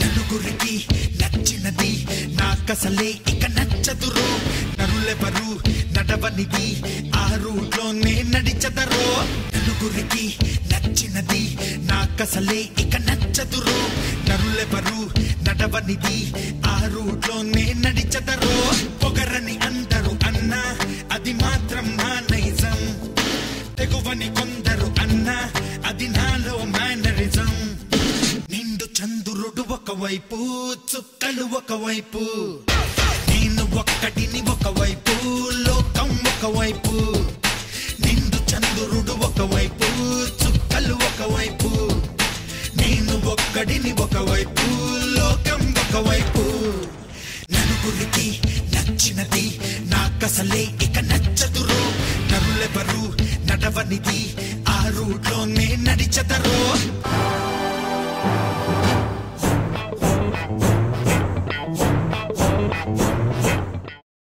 నలుగురికి నచ్చినది నాకసలే ఇక నచ్చదురో. నరులెవరు నడవనిది? ఆ రూట్లోనే నడిచదరో. నలుగురికి నచ్చినది నాకసలే ఇక నచ్చదురో. నరులెవరు నడవనిది? ఆ రూట్లోనే నడిచదరో. పొగరని అందరూ అన్నా అది మాత్రం నా నైజం. తెగువని కొందరు ఒకవైపు చుక్కలు ఒకవైపు. నేను ఒక్కటిని ఒకవైపు లోకం ఒకవైపు. నిండు చంద్రుడు ఒకవైపు చుక్కలు ఒకవైపు. నేను ఒక్కడిని ఒకవైపు లోకం ఒకవైపు. నలుగురికి నచ్చినది నాకసలే ఇక నచ్చదురో. నరులెవరు నడవనిది ఆ రూట్లోనే నడిచదరో.